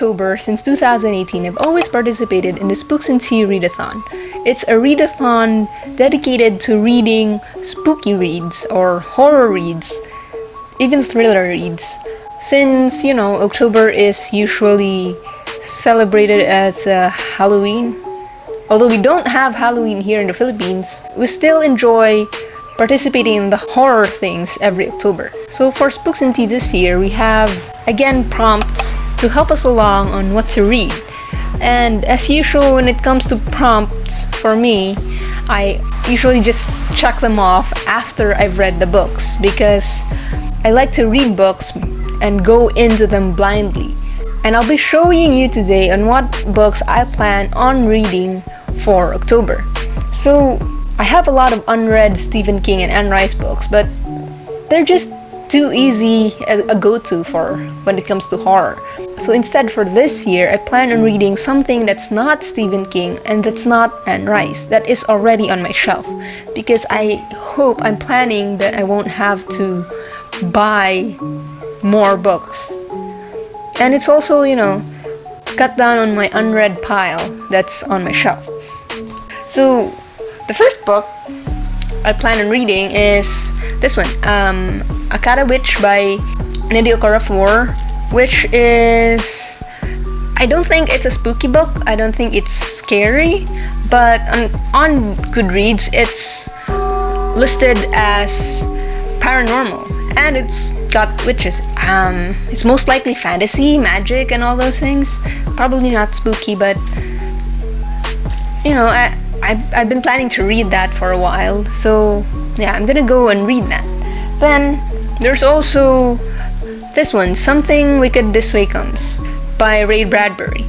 October since 2018, I've always participated in the Spooks and Tea Readathon. It's a readathon dedicated to reading spooky reads or horror reads, even thriller reads. Since, you know, October is usually celebrated as uh, Halloween, although we don't have Halloween here in the Philippines, we still enjoy participating in the horror things every October. So for Spooks and Tea this year, we have again prompts to help us along on what to read. And as usual, when it comes to prompts for me, I usually just check them off after I've read the books because I like to read books and go into them blindly. And I'll be showing you today on what books I plan on reading for October. So, I have a lot of unread Stephen King and Anne Rice books, but they're just too easy a, go-to for when it comes to horror. So instead for this year, I plan on reading something that's not Stephen King and that's not Anne Rice, that is already on my shelf. Because I hope, I'm planning that I won't have to buy more books. And it's also, you know, cut down on my unread pile that's on my shelf. So the first book I plan on reading is this one, um, Akata Witch by Nnedi Okorafor, which is I don't think it's a spooky book. I don't think it's scary, but on, on Goodreads it's listed as paranormal and it's got witches. Um, it's most likely fantasy, magic, and all those things. Probably not spooky, but you know, I, I've, I've been planning to read that for a while, so yeah, I'm gonna go and read that. Then there's also this one, Something Wicked This Way Comes by Ray Bradbury.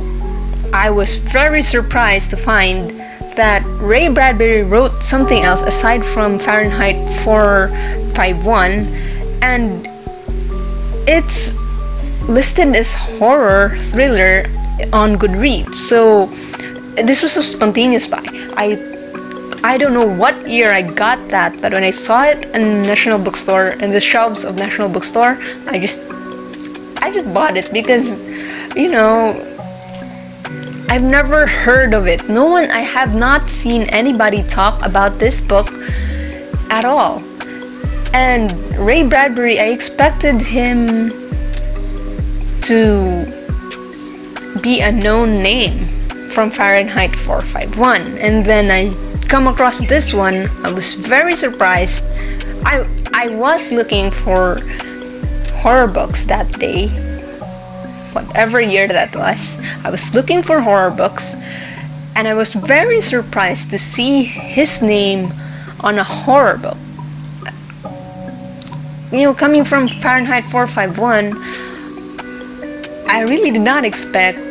I was very surprised to find that Ray Bradbury wrote something else aside from Fahrenheit 451 and it's listed as horror thriller on Goodreads. So this was a spontaneous buy. I I don't know what year I got that, but when I saw it in National Bookstore in the shelves of National Bookstore, I just I just bought it because you know I've never heard of it. No one I have not seen anybody talk about this book at all. And Ray Bradbury, I expected him to be a known name from Fahrenheit 451. And then I come across this one. I was very surprised. I I was looking for horror books that day. Whatever year that was. I was looking for horror books and I was very surprised to see his name on a horror book. You know, coming from Fahrenheit 451, I really did not expect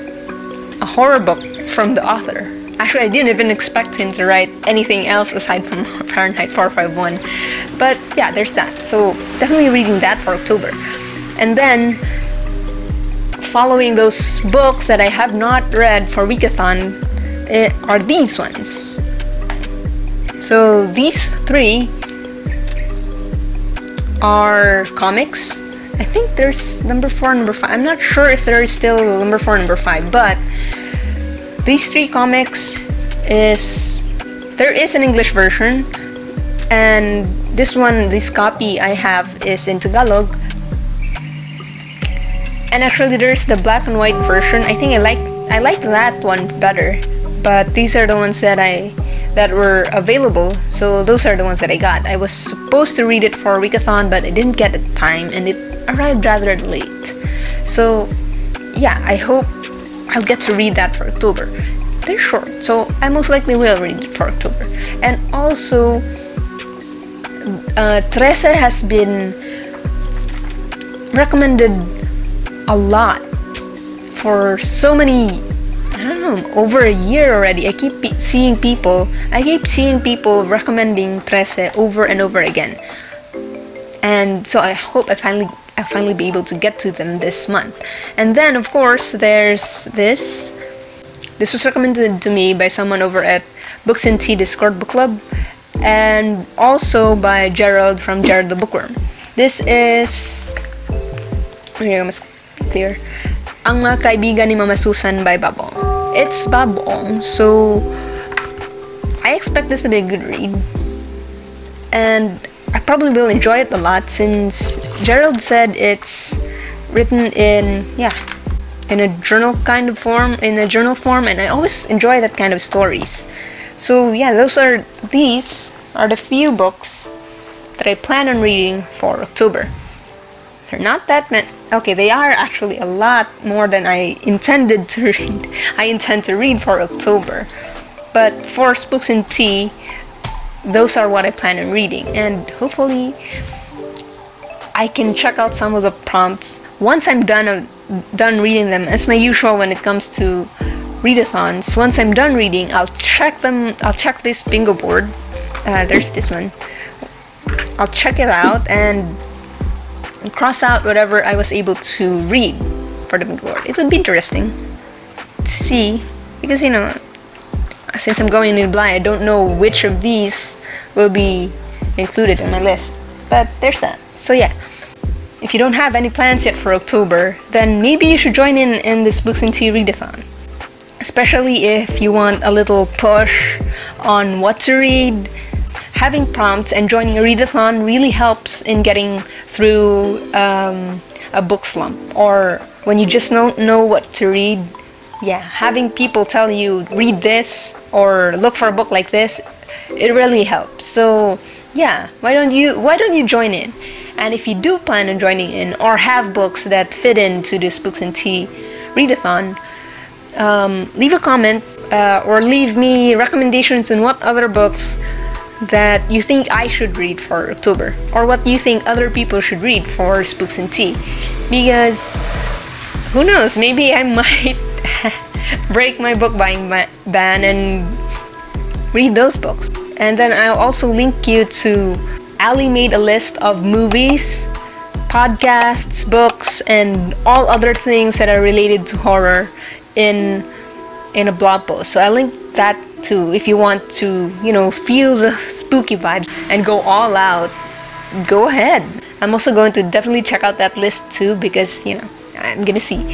a horror book from the author. Actually, I didn't even expect him to write anything else aside from Fahrenheit 451. But yeah, there's that. So definitely reading that for October. And then following those books that I have not read for Weekathon eh, are these ones. So these three are comics. I think there's number four, number five. I'm not sure if there is still number four, number five, but these three comics is there is an English version and this one this copy I have is in Tagalog. And actually there's the black and white version. I think I like I like that one better but these are the ones that I that were available. So those are the ones that I got. I was supposed to read it for Weekathon but I didn't get the time and it arrived rather late. So yeah I hope I'll get to read that for October. They're short, so I most likely will read it for October. And also, uh, Trese has been recommended a lot for so many I don't know, over a year already. I keep seeing people, I keep seeing people recommending Trese over and over again. And so I hope I finally I'll finally be able to get to them this month. And then, of course, there's this. This was recommended to me by someone over at Books and Tea Discord Book Club, and also by Gerald from Gerald the Bookworm. This is. Here, must clear. Ang Mga Kaibigan ni Mama Susan by Bob Ong. It's Bob Ong, so I expect this to be a good read. And I probably will enjoy it a lot since Gerald said it's written in, yeah, in a journal kind of form, in a journal form, and I always enjoy that kind of stories. So, yeah, those are, these are the few books that I plan on reading for October. They're not that many. Okay, they are actually a lot more than I intended to read. I intend to read for October. But for Spooks and Tea, those are what I plan on reading. And hopefully, I can check out some of the prompts once I'm done uh, done reading them. As my usual when it comes to readathons. Once I'm done reading, I'll check them. I'll check this bingo board. Uh, there's this one. I'll check it out and cross out whatever I was able to read for the bingo board. It would be interesting to see because you know, since I'm going in blind, I don't know which of these will be included in my list. But there's that. So yeah. If you don't have any plans yet for October, then maybe you should join in in this Books and Tea readathon. Especially if you want a little push on what to read, having prompts and joining a readathon really helps in getting through um, a book slump or when you just don't know what to read. Yeah, having people tell you read this or look for a book like this, it really helps. So yeah, why don't you why don't you join in? And if you do plan on joining in or have books that fit into this Books and Tea readathon, um, leave a comment uh, or leave me recommendations on what other books that you think I should read for October, or what you think other people should read for Spooks and Tea. Because who knows, maybe I might break my book buying ban and read those books. And then I'll also link you to Allie made a list of movies, podcasts, books, and all other things that are related to horror in in a blog post. So I'll link that too if you want to, you know, feel the spooky vibes and go all out. Go ahead. I'm also going to definitely check out that list too because, you know, I'm gonna see.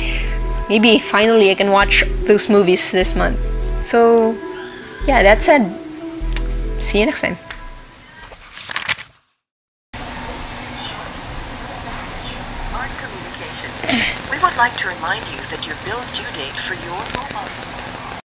Maybe finally I can watch those movies this month. So, yeah, that said, see you next time. We would like to remind you that your due date for your mobile